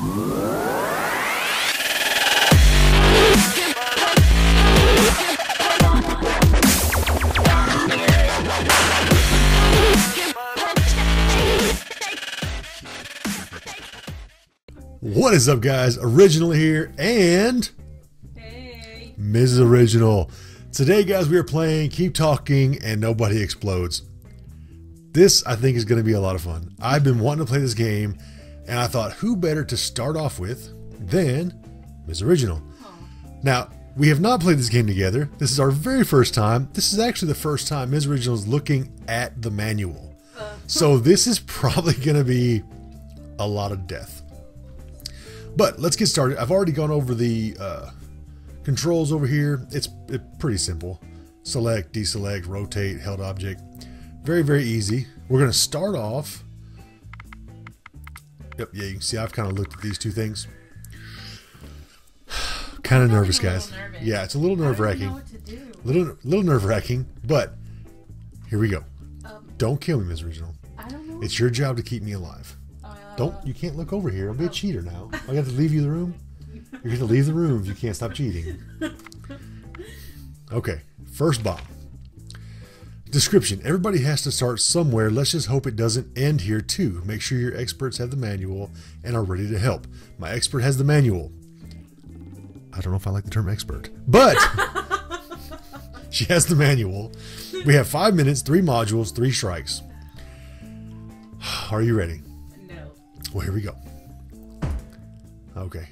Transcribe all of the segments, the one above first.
What is up, guys? Original here and Hey. Mrs. Original. Today, guys, we are playing Keep Talking and Nobody Explodes. This, I think, is going to be a lot of fun. I've been wanting to play this game, and I thought, who better to start off with than Ms. Original? Now, we have not played this game together. This is our very first time. This is actually the first time Ms. Original is looking at the manual. So, this is probably going to be a lot of death. But let's get started. I've already gone over the uh, controls over here. It's it, pretty simple. Select, deselect, rotate, held object. Very, very easy. We're going to start off. Yep, yeah, you can see I've kind of looked at these two things. kind of nervous, guys. nervous. Yeah, it's a little nerve I don't know wracking. Little, little nerve wracking, but here we go. Um, Don't kill me, Ms. Original. I don't know. It's your job to keep me alive. uh, Don't you can't look over here. I'll be a cheater now. I have to leave you the room. You're to leave the room if you can't stop cheating. Okay, first bomb. Description Everybody has to start somewhere. Let's just hope it doesn't end here, too. Make sure your experts have the manual and are ready to help. My expert has the manual. I don't know if I like the term expert, but she has the manual. We have five minutes, three modules, three strikes. Are you ready? No. Well, here we go. Okay,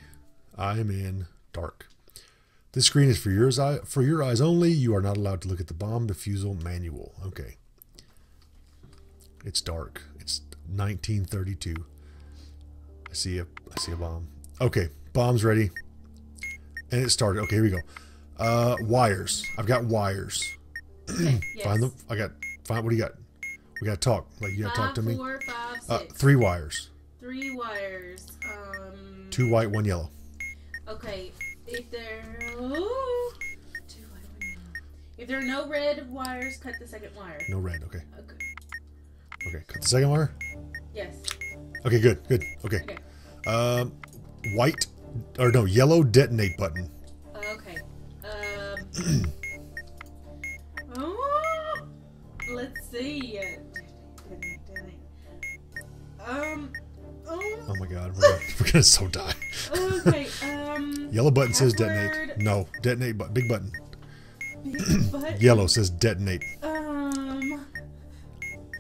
I am in dark. This screen is for yours eye for your eyes only. You are not allowed to look at the bomb defusal manual. Okay. It's dark. It's 1932. I see a I see a bomb. Okay, bomb's ready. And it started. Okay, here we go. Uh wires. I've got wires. Okay, yes. Find them. I got find what do you got? We got to talk. Like you got to talk Five, to me. four, five, Uh, three wires. Three wires. Um. Two white, one yellow. Okay. If there. Ooh, two. If there are no red wires, cut the second wire. No red. Okay. Okay. Okay. Cut the second wire. Yes. Okay. Good. Good. Okay. Okay. Um, white or no yellow detonate button. Okay. Um. oh, let's see. Um. Oh. Oh my god, we're gonna, we're gonna so die. Okay. Um. Yellow button says detonate. No, detonate but big button. big butt- Yellow says detonate. Um.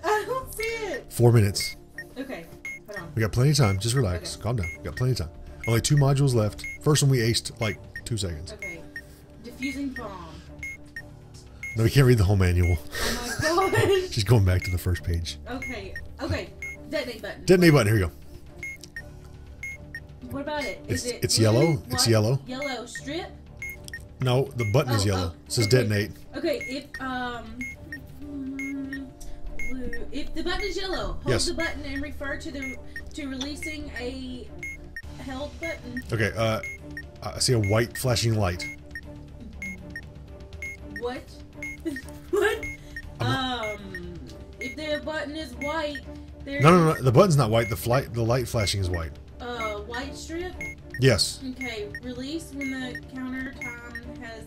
I don't see it. Four minutes. Okay. Hold on. We got plenty of time. Just relax. Okay. Calm down. We got plenty of time. Only two modules left. First one we aced like two seconds. Okay. Diffusing bomb. No, we can't read the whole manual. Oh my gosh. She's going back to the first page. Okay. Okay. Detonate button. Detonate button. Here we go. About it? Is It's- it it's blue, yellow. It's yellow. Yellow strip. No, the button is Oh, yellow. oh, It says okay. detonate. Okay. If um. Blue. If the button is yellow, hold Yes. the button and refer to the to releasing a held button. Okay. Uh, I see a white flashing light. What? what? Um. If the button is white, there's No, no, no. The button's not white. The flight, the light flashing is white. White strip. Yes. Okay, release when the counter time has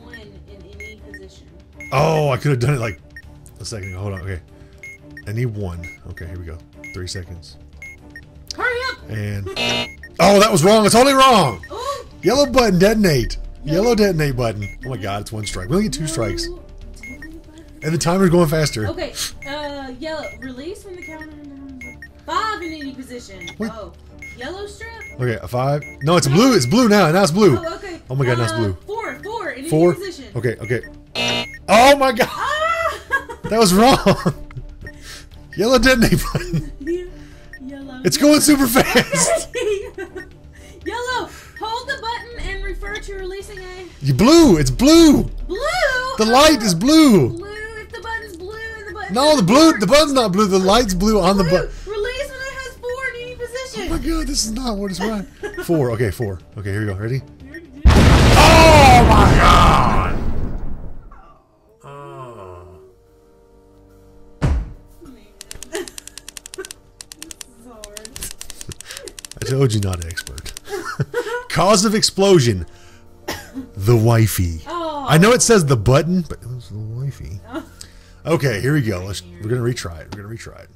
one in any position. Oh, I could have done it like a second ago. Hold on. Okay. I need one. Okay, here we go. Three seconds. Hurry up! And oh, that was wrong. It's totally wrong. Oh, Yellow button detonate. Yellow detonate button. Oh my god, it's one strike. We only get two strikes, no. Button. and the timer's going faster. Okay, uh, yellow. Release when the counter five in any position. What? Oh, yellow strip. Okay, a five. No, it's blue. It's blue now. Now it's blue. Oh, okay. Oh my God, now it's Uh, blue. Four, four in Four. any position. Okay, okay. Oh my god, Ah! that was wrong. Yellow detonate button. yellow. It's going super fast. yellow. Hold the button and refer to releasing a You blue. It's blue. blue. The light is blue. blue. If the button's blue the button. No, the blue. The button's not blue. The light's blue on the button. Release when it has four in any position. Oh my god, this is not what it's right. Four. Okay, four. Okay, here we go. Ready? You already did. Oh my god! Oh. this is hard. I told you not an expert. Cause of explosion. The wifey. Oh. I know it says the button, but it was the wifey. Okay, here we go. Let's, we're gonna retry it. We're gonna retry it.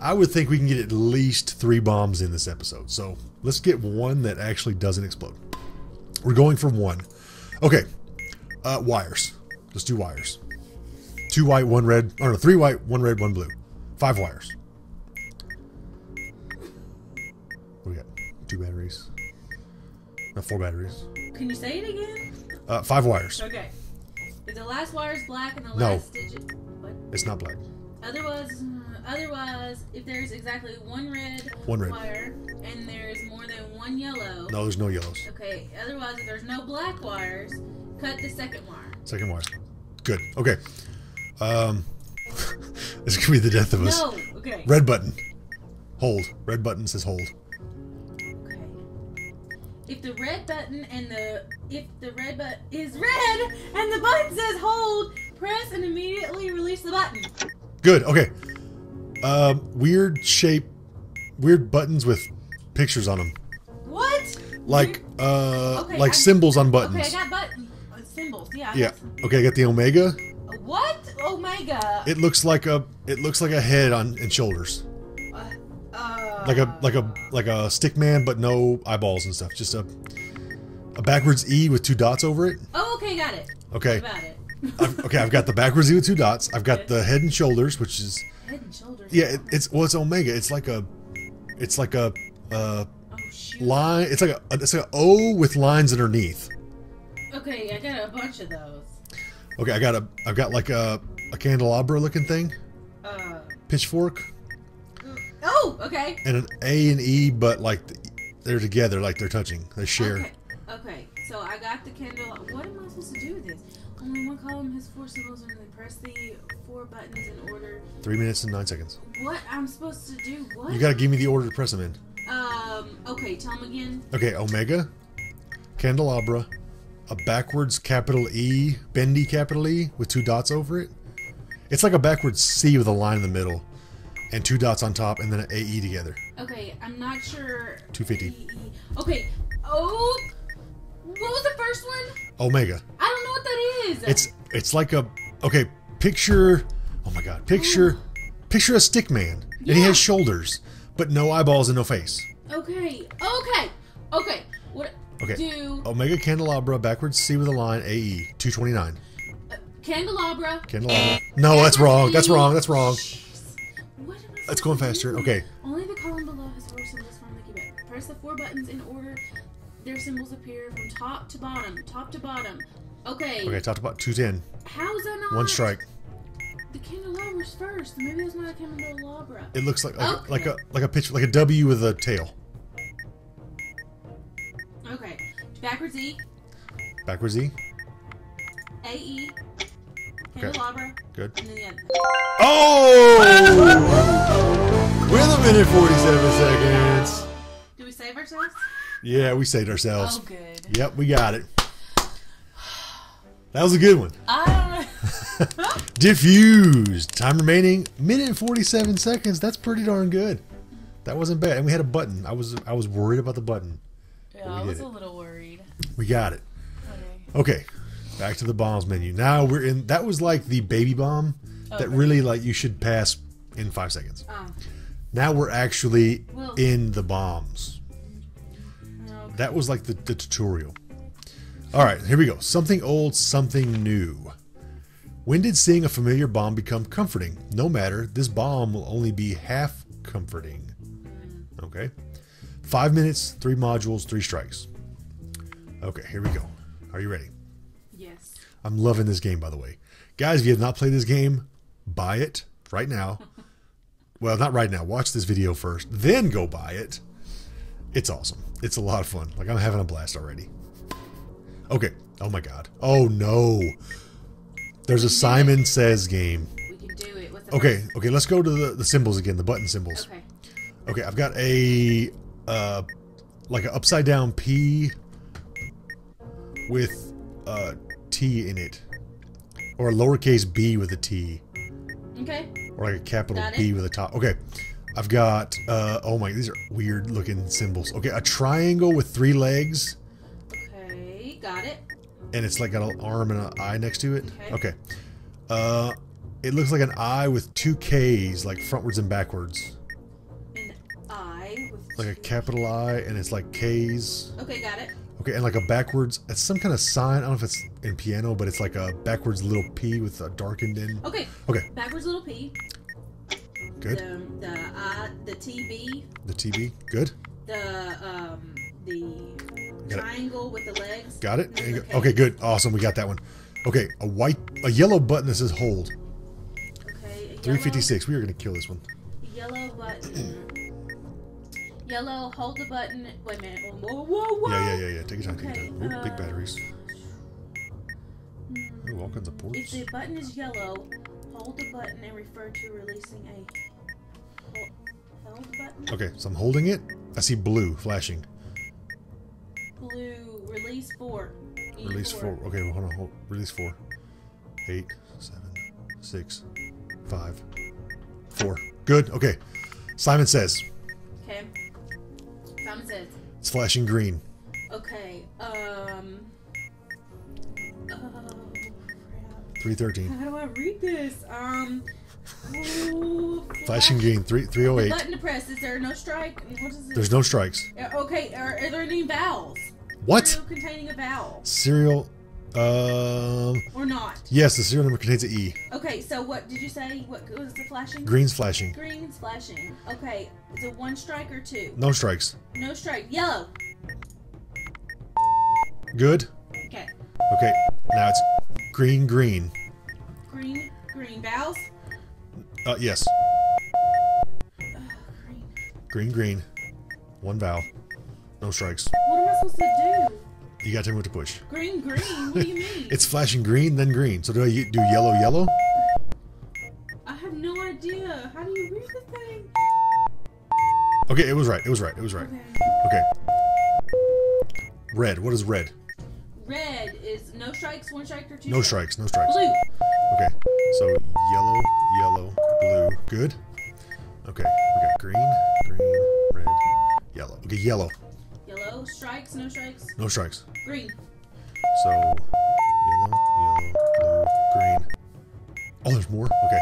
I would think we can get at least three bombs in this episode. So let's get one that actually doesn't explode. We're going for one. Okay, uh, wires. Let's do wires. Two white, one red. Or no, three white, one red, one blue. Five wires. What do we got? Two batteries. No, four batteries. Can you say it again? Uh, five wires. Okay. If the last wire is black and the No. last digit. What? It's not black. Otherwise, otherwise, if there's exactly one red, One red. wire and there's more than one yellow. No, there's no yellows. Okay. Otherwise, if there's no black wires, cut the second wire. Second wire. Good. Okay. Um, this could be the death of us. No. Okay. Red button. Hold. Red button says hold. Okay. If the red button and the if the red button is red and the button says hold, press and immediately release the button. Good. Okay. Um, weird shape, weird buttons with pictures on them, What? like uh, Okay, like I'm- symbols on Okay, buttons. I got button uh, symbols. Yeah. I Yeah. Okay, I got the omega. What? Omega. It looks like a it looks like a head on and shoulders, uh, uh, like a like a like a stick man, but no eyeballs and stuff. Just a a backwards E with two dots over it. Oh, okay, got it. Okay. About it. I've, okay, I've got the backwards E with two dots. I've got the head and shoulders, which is Head and shoulders. yeah, it, it's well, it's omega. It's like a it's like a uh, Oh line. It's like a it's like a O with lines underneath. Okay, I got a bunch of those. Okay, I got a I've got like a a candelabra looking thing, Uh. pitchfork, Oh, okay. and an A and E, but like they're together, like they're touching. They share. Okay. Okay. So I got the candle. What am I supposed to do with this? Only one column has four symbols, and then press the four buttons in order. Three minutes and nine seconds. What I'm supposed to do? What? You got to give me the order to press them in. Um. Okay. Tell them again. Okay, omega, candelabra, a backwards capital E, bendy capital E with two dots over it. It's like a backwards C with a line in the middle, and two dots on top, and then an AE together. Okay. I'm not sure. 250. AE. Okay. Oh. What was the first one? Omega. I don't know what that is. It's it's like a okay. Picture. Oh my god. Picture. Picture a stick man, and he has shoulders, but no eyeballs and no face. Okay. Okay. Okay. What? Okay. Do Omega candelabra backwards C with a line AE 229. uh, candelabra. Candelabra. No, that's wrong. That's wrong. That's wrong. Jeez. What am That's going faster. Okay. Only the column below has four symbols from the keypad. Press the four buttons in order. Their symbols appear from top to bottom. Top to bottom. Okay. Okay, top to bottom 210. How is that not? One strike. The candelabra's first. Maybe that's not a candelabra. It looks like like, Okay. like a like a pitch like a W with a tail. Okay. Backwards E. Backwards E. A E. Candelabra. Good. And then the other. Oh! With a minute 47 seconds. Do we save ourselves? Yeah, we saved ourselves. Oh, good. Yep, we got it. That was a good one. I don't know. Diffused. Time remaining minute and 47 seconds. That's pretty darn good. That wasn't bad. And we had a button. I was I was worried about the button. yeah, I was it. a little worried. We got it. Okay. Okay. Back to the bombs menu. Now we're in that was like the baby bomb that really like you should pass in 5 seconds. Oh. Now we're actually Well- in the bombs. Okay. That was like the, the tutorial. All right, here we go. Something old, something new. When did seeing a familiar bomb become comforting? No matter, this bomb will only be half comforting. Okay. Five minutes, three modules, three strikes. Okay, here we go. Are you ready? Yes. I'm loving this game, by the way. Guys, if you have not played this game, buy it right now. well, not right now. Watch this video first, then go buy it. It's awesome. It's a lot of fun. Like, I'm having a blast already. Okay. Oh my God. Oh no. There's a Simon Says game. We can do it. What's the Okay. Okay. Let's go to the, the symbols again, the button symbols. Okay. Okay. I've got a, uh, like an upside down P with a T in it. Or a lowercase b with a T. Okay. Or like a capital Got B it. with a top. Okay. I've got uh oh my these are weird looking symbols. Okay, a triangle with three legs got it. and it's like got an arm and an eye next to it. Okay. Okay. Uh it looks like an eye with two K's like frontwards and backwards. An eye with Like a capital I and it's like K's. Okay, got it. Okay, and like a backwards it's some kind of sign. I don't know if it's in piano, but it's like a backwards little P with a darkened in. Okay, Okay, backwards little P. good. The the I the TB. The TB, good. The um the. Triangle with the legs. Got it? Okay. And you go- Okay, good. Awesome. We got that one. Okay, a white, a yellow button that says hold. Okay. a 356. We are going to kill this one. Yellow, button. Yellow. Hold the button. Wait a minute. Whoa, whoa, whoa. Yeah, yeah, yeah, yeah. Take your time. Take Okay, your time. Ooh, big uh, batteries. Hmm. Ooh, all kinds of If the button is yellow, hold the button and refer to releasing a hold, held button. Okay, so I'm holding it. I see blue flashing. Four. E Release four. Okay, well, hold on. Hold. Release four. Eight, seven, six, five, four. Good. Okay. Simon says Okay. Simon says. it's flashing green. Okay. Um. Oh, crap. 313. How do I read this? Um. Oh, Flashing green. Three, 308. button to press. Is there no strike? What is it? There's no strikes. Okay. Are, are there any vowels? What? Serial containing a vowel Serial. Um. or not? Yes, the serial number contains an E. Okay. So what did you say? What was the flashing? Green's flashing. Green's flashing. Okay. Is it one strike or two? No strikes. No strike. Yellow. Good. Okay. Okay. Now it's green, green. Green. Green. Vowels. Uh, yes. Green. Green, green. One vowel. No strikes. What supposed to do? You got to tell me what to push. Green. Green. What do you mean? It's flashing green, then green. So do I do yellow, yellow? I have no idea. How do you read the thing? Okay, it was right. It was right. It was right. Okay. Okay. Red. What is red? Red is no strikes, one strike, or two No strikes. No strikes. Blue. Okay. So yellow, yellow, blue. Good. Okay. We got green, green, red, yellow. Okay, yellow. Strikes, no strikes. No strikes. Green. So yellow, yellow, blue, green. Oh, there's more. Okay.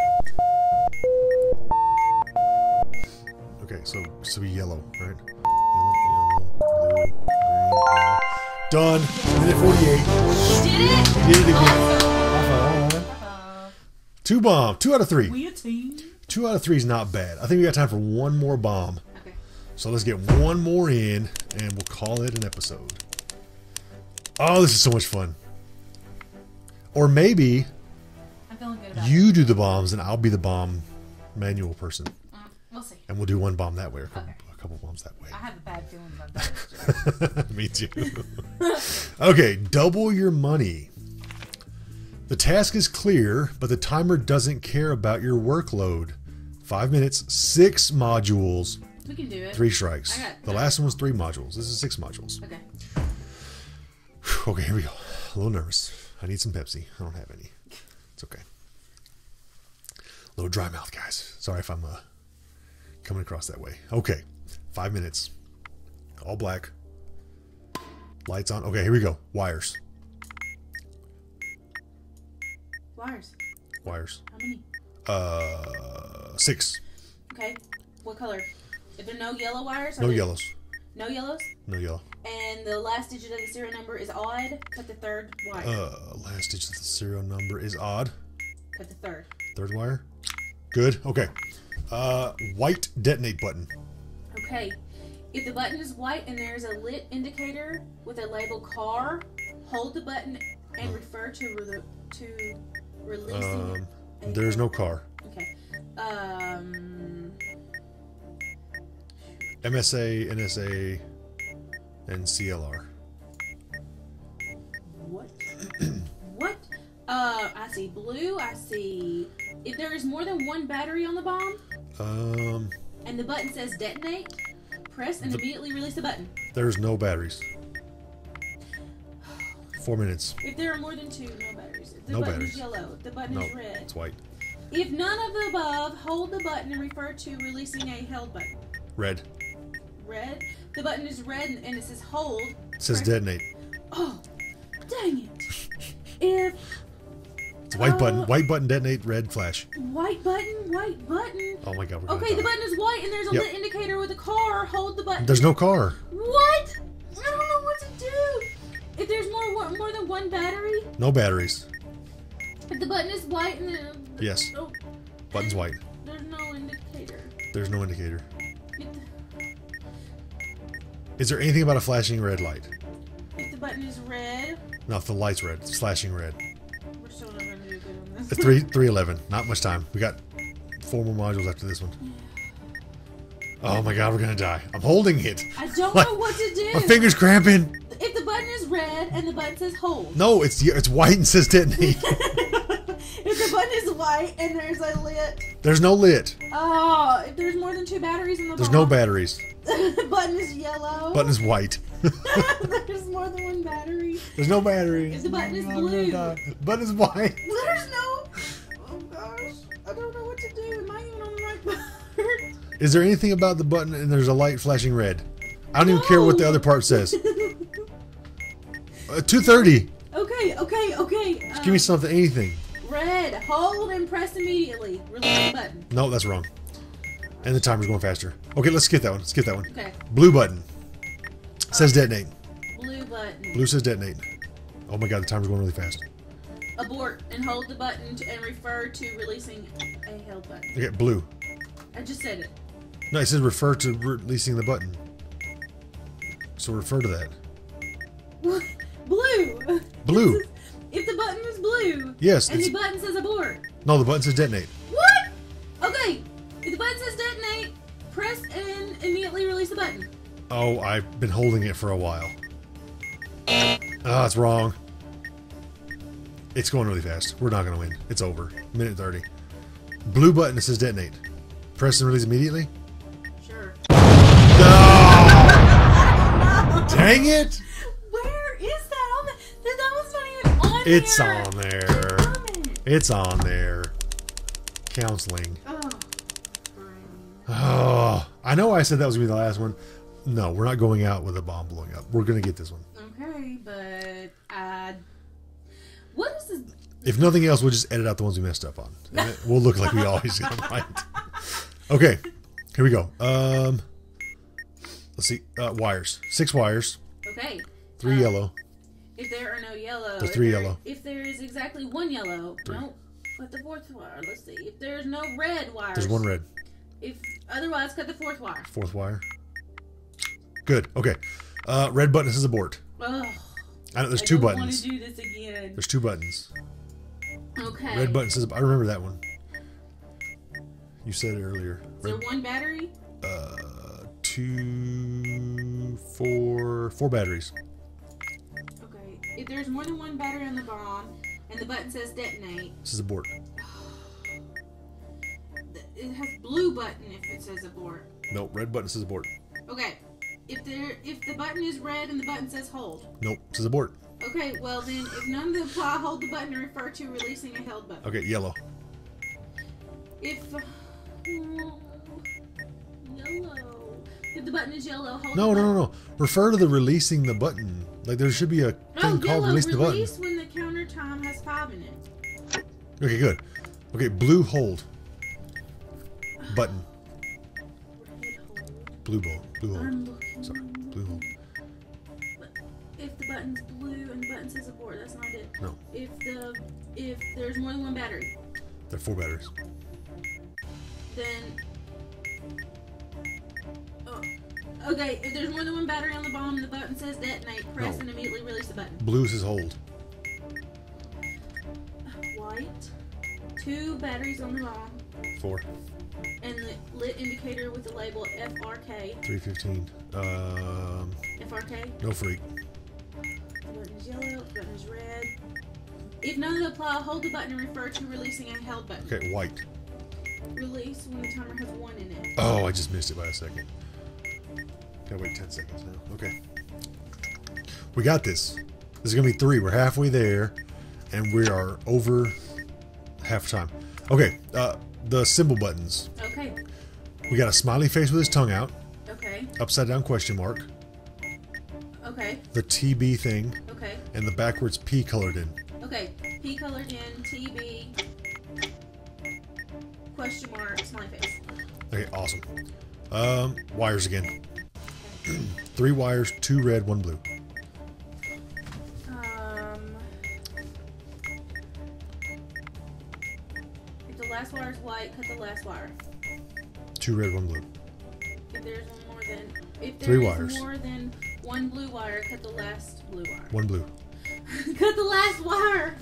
Okay, so so be yellow, right? Yellow, yellow, blue, green, yellow. Done. Minute forty-eight. Did it? Did it again. Awesome. Two bomb. Two out of three. We a team. Two out of three is not bad. I think we got time for one more bomb. So let's get one more in, and we'll call it an episode. Oh, this is so much fun. Or maybe I'm good about it. you do the bombs, and I'll be the bomb manual person, Mm, We'll see. and we'll do one bomb that way, or a couple, Okay. a couple bombs that way. I have a bad feeling about that. Me too. okay, double your money. The task is clear, but the timer doesn't care about your workload. Five minutes, six modules, we can do it. three strikes. Got- The last one was three modules. This is six modules. Okay. Okay, here we go. A little nervous. I need some Pepsi. I don't have any. It's okay. A little dry mouth, guys. Sorry if I'm uh, coming across that way. Okay, five minutes. All black. Lights on. Okay, here we go. Wires. Wires. Wires. How many? Uh, six. Okay. What color? If there are no yellow wires. No there- yellows. No yellows. No yellow. And the last digit of the serial number is odd. Cut the third wire. Uh, last digit of the serial number is odd. Cut the third. Third wire. Good. Okay. Uh, white detonate button. Okay. If the button is white and there is a lit indicator with a label car, hold the button and refer to re- to releasing. Um, there's no car. Okay. Um. MSA, NSA, and CLR. What? what? Uh, I see blue. I see. If there is more than one battery on the bomb Um, and the button says detonate, press and The- immediately release the button. there's no batteries. Four minutes. If there are more than two, no batteries. If the No button batteries. is yellow, the button No, is red. it's white. If none of the above, hold the button and refer to releasing a held button. Red. Red. The button is red and it says hold. It says Press- detonate. Oh, dang it. If It's white Uh, button. White button detonate. Red flash. white button, white button. Oh my god. Okay, the button is white and there's a Yep. lit indicator with a car. Hold the button. There's no car. What? I don't know what to do. If there's more more than one battery, No batteries. if the button is white and the, the Yes. oh, Button's white. there's no indicator. There's no indicator. Is there anything about a flashing red light? if the button is red, No, if the light's red. It's flashing red. we're still not gonna do good on this. Uh, three three eleven. Not much time. We got four more modules after this one. Oh my god, we're gonna die. I'm holding it. I don't What? know what to do. My finger's cramping. If the button is red and the button says hold. No, it's it's white and says detonate. if the button is white and there's a lit. There's no lit. Oh, if there's more than two batteries in the There's no batteries. The button is yellow. Button is white. there's more than one battery. There's no battery. If the button is blue. Button is white. There's no. Oh gosh, I don't know what to do. Am I even on the right part? Is there anything about the button and there's a light flashing red? I don't even care what the other part says. Uh, 230. okay, okay, okay. Just give me something, anything. Red. Hold and press immediately. Release the button. No, that's wrong. And the timer's going faster. Okay, let's skip that one. Let's skip that one. Okay. Blue button. Says detonate. Blue button. Blue says detonate. Oh my god, the timer's going really fast. Abort and hold the button to, and refer to releasing a held button. Okay, blue. I just said it. No, it says refer to releasing the button. So refer to that. Blue. Blue. If the button is blue. Yes, And the button says abort. no, the button says detonate. What? Button. Oh, I've been holding it for a while. Ah, it's wrong. It's going really fast. We're not going to win. It's over. Minute 30. Blue button that says detonate. Press and release immediately. Sure. Dang it! Where is that on the? That, that was not even on It's there. on there. It's on there. Counseling. Oh. I know I said that was going to be the last one. No, we're not going out with a bomb blowing up. We're going to get this one. Okay, but I. What is this? If nothing else, we'll just edit out the ones we messed up on. We'll look like we always get them right. Okay, here we go. Um, let's see. Uh, wires. Six wires. Okay. Three Um, yellow. If there are no yellow. There's if three there- yellow. If there is exactly one yellow. Three. No. Cut the fourth wire. Let's see. If there's no red wires. There's one red. If otherwise, cut the fourth wire. Fourth wire. Good. Okay. Uh, red button says abort. Ugh. I know, there's I two don't buttons. Want to do this again. There's two buttons. Okay. Red button says. I remember that one. You said it earlier. Is there one battery? uh, two, four, four batteries. Okay. If there's more than one battery on the bomb and the button says detonate, This is abort. It has blue button if it says abort. Nope. Red button says abort. Okay. If there if the button is red and the button says hold. Nope. Says abort. Okay, well then if none of the apply, hold the button and refer to releasing a held button. Okay. Yellow. If uh, yellow. If the button is yellow, hold No, no, no, no. Refer to the releasing the button. Like there should be a thing Oh, called release the button. release when the counter time has five in it. Okay, good. Okay, blue hold. Button. Blue ball. Blue hold. Sorry. Blue hold. If the button's blue and the button says abort, that's not it. No. If the if there's more than one battery, There are four batteries. then oh, okay. If there's more than one battery on the bomb, the button says detonate. Press No. and immediately release the button. Blue says hold. White. Two batteries on the bomb, Four. and the lit indicator with the label FRK. 315. Um, FRK. no freak. The button is yellow. The button is red. If none of the apply, hold the button and refer to releasing a held button. Okay, white. Release when the timer has one in it. Oh, I just missed it by a second. Gotta wait 10 seconds now. Okay. We got this. This is gonna be three. We're halfway there, and we are over half time. Okay, uh, the symbol buttons. Okay. We got a smiley face with his tongue out, Okay. upside down question mark, Okay. the TB thing, Okay. and the backwards P colored in. Okay. P colored in TB. Question mark. Smiley face. Okay, awesome. Um, wires again. Three wires, two red, one blue. Cut the last wire. Two red, one blue. If there's more than if Three there is wires. more than one blue wire, cut the last blue wire. One blue. cut the last wire.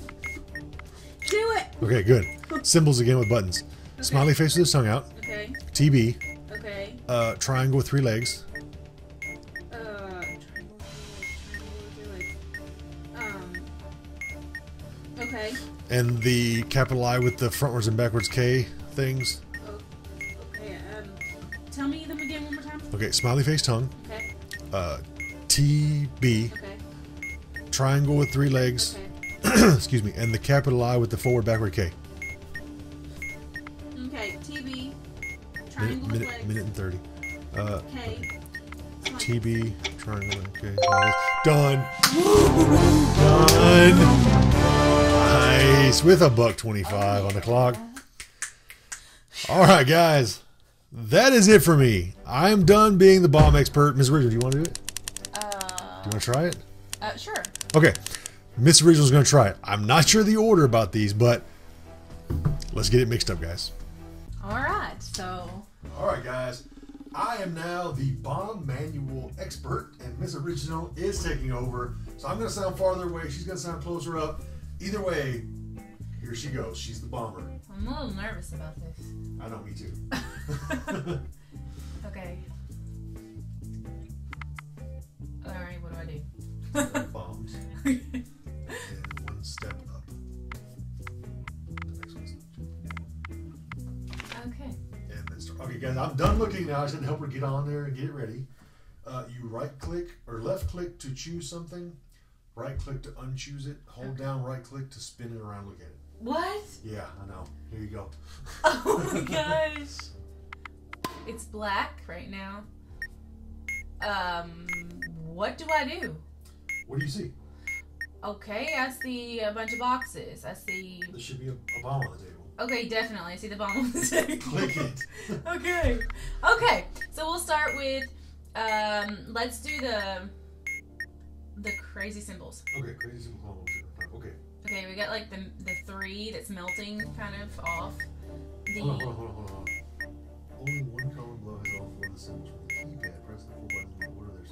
Do it. Okay, good. Symbols again with buttons. Smiley face with his tongue out. Okay. TB. Okay. Uh, triangle with three legs. Uh. Um. Okay. And the capital I with the frontwards and backwards K things. Okay. Um. Tell me them again one more time. Okay, smiley face tongue. Okay. Uh, TB. Okay. Triangle with three legs. Okay. Excuse me. And the capital I with the forward backward K. Okay. TB. Minute, Triangle with minute, legs. minute and 30. Uh, K. TB, triangle, okay. Done. Done. Nice. With a buck 25 on the clock. All right, guys. That is it for me. I am done being the bomb expert. Ms. Original, do you want to do it? Uh, Do you want to try it? uh, sure. Okay. Miss Original's going to try it. I'm not sure the order about these, but let's get it mixed up, guys. All right. So, All right, guys. I am now the bomb manual expert, and Miss Original is taking over. So I'm going to sound farther away. She's going to sound closer up. Either way, here she goes. She's the bomber. I'm a little nervous about this. I know, me too. Okay. All right. What do I do? Bombs. And one step up. The next one's okay. and then start. Okay, guys, I'm done looking now. I to help her get on there and get ready. Uh, you right click or left click to choose something, right click to unchoose it, hold down right click to spin it around, look at it. What? Yeah, I know. Here you go. Oh my gosh. It's black right now. Um, what do I do? What do you see? Okay, I see a bunch of boxes. I see. There should be a, a bomb on the table. Okay, definitely. I see the bomb on the table. Click it. okay. Okay. So we'll start with um let's do the the crazy symbols. Okay, crazy simple bomb on the table. Okay. Okay, we got like the the three that's melting kind of off. The Hold on, hold on, hold on, hold on. Only one color below has all four of the symbols from the keypad. Press the four buttons in order their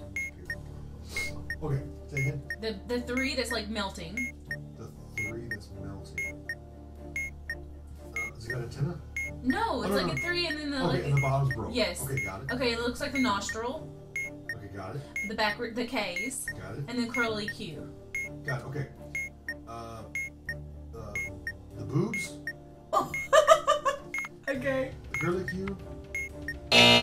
symbols appear. Okay, say again. the the three that's like melting. The three that's melting. Uh, has it got antenna? No, it's no, like no. a three and then the Okay, like and the bottom's broke. Yes. Okay, got it. Okay, it looks like the nostril, Okay, got it. the backward the K's, Got it. and then curly Q. Got it. Okay. Uh, uh, the boobs, Oh. okay. the curly Q.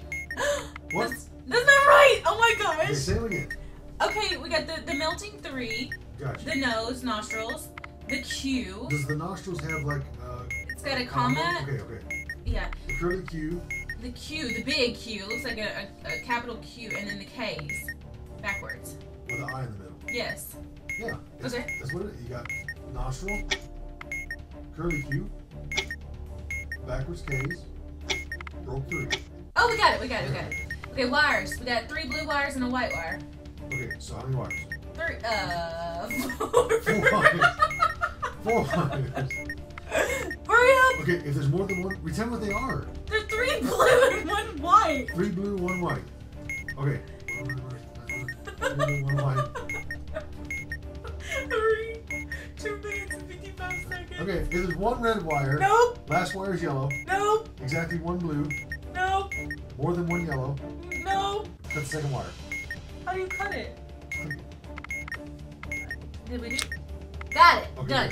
What? That's, that's not right. Oh my gosh. Okay, gosh. say it. Okay, we got the the melting three, Gotcha. the nose, nostrils, the Q. Does the nostrils have like uh? It's got a comma. Okay, okay. Yeah, The curly Q. the Q, the big Q. It looks like a, a, a capital Q, and then the K's backwards. with an eye in the middle. Yes. Yeah. That's, Okay. That's what it is. You got nostril, curly Q, backwards K's, broke three. Oh, we got it. We got it. We got it. Okay, wires. We got three blue wires and a white wire. Okay, so how many wires? Three. Uh. Four wires. Four wires. Hurry up! Okay, if there's more than one, we tell me what they are. There's three blue and one white. Three blue, one white. Okay. One blue, one white. Okay, if there's one red wire, Nope. last wire is yellow, Nope. exactly one blue, Nope. more than one yellow, Nope. cut the second wire. How do you cut it? Did we do? Got it. Okay, Done.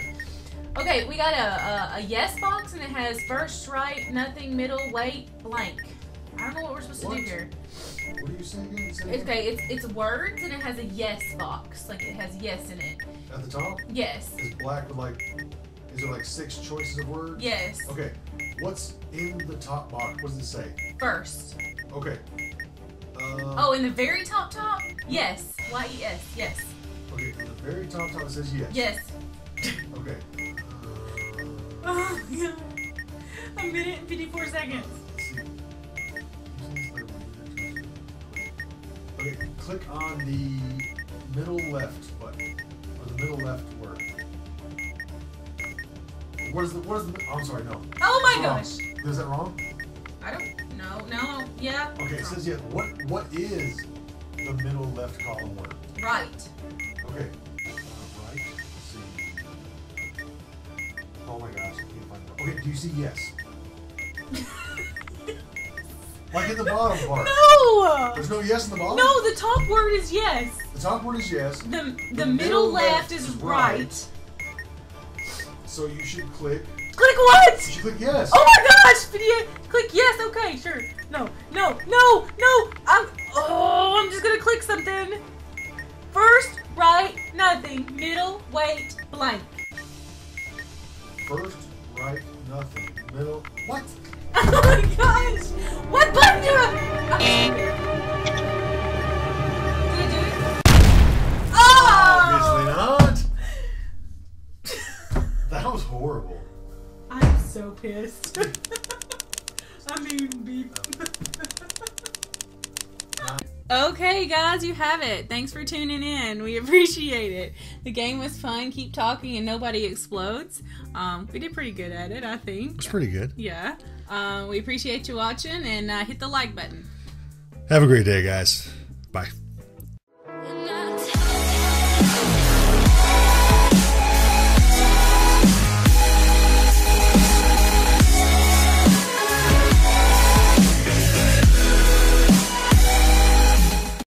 Okay, we got a, a a yes box and it has first, right, nothing, middle, wait, blank. I don't know what we're supposed to do here. What are you saying? again? Okay, it's it's words and it has a yes box, like it has yes in it. At the top Yes. is black with like, is there like six choices of words? Yes. Okay, what's in the top box? What does it say? First. Okay. Uh, Oh, in the very top top? Yes. Y E S. Yes. Okay, at the very top top it says yes. Yes. Okay. Uh, Oh god. A minute and 54 seconds. Okay, click on the middle left button. Or the middle left word. What is the what is the oh, I'm sorry, no. Oh my gosh. Is that wrong? I don't know. No. Yeah. Okay, it says yes. What what is the middle left column word? Right. Okay. Uh, right. Let's see. Oh my gosh, I can't find it. Okay, do you see yes? Like in the bottom part. No. There's no yes in the bottom? No, the top word is yes. The top word is yes. The the, The middle, middle left, left is is right. right. So you should click. Click You what? should click yes. Oh my gosh! Video. Click yes. Okay, sure. No, no, no, no. I'm. Oh, I'm just gonna click something. First, right, nothing. Middle, wait, blank. First, right, nothing. Middle. What? Oh my gosh! What button do I? Pissed. I mean, beep. Okay, guys, you have it. Thanks for tuning in. We appreciate it. The game was fun. Keep talking and nobody explodes. Um, we did pretty good at it, I think. It's pretty good. Yeah. Um, we appreciate you watching and uh, hit the like button. Have a great day, guys. Bye.